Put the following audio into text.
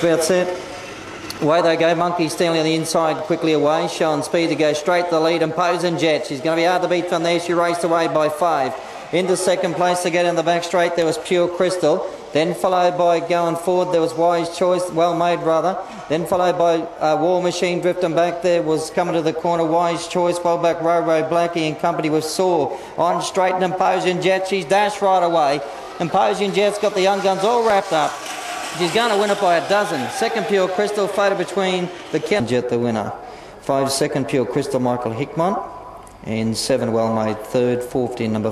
About set. Away they go. Monkey Stanley on the inside, quickly away. Showing speed to go straight to the lead. Imposing Jett. She's going to be hard to beat from there. She raced away by five. Into second place to get in the back straight. There was Pure Crystal. Then followed by going forward, there was Wise Choice, well made rather. Then followed by uh, War Machine drifting back there was coming to the corner. Wise Choice, well back Row Blackie in company with Saw. On straight and Imposing Jett. She's dashed right away. Imposing Jett's got the young guns all wrapped up. She's going to win it by a dozen. Second Pure Crystal, photo between the Kent Jet, the winner. Five second Pure Crystal, Michael Hickmont. And seven well made third, fourth in number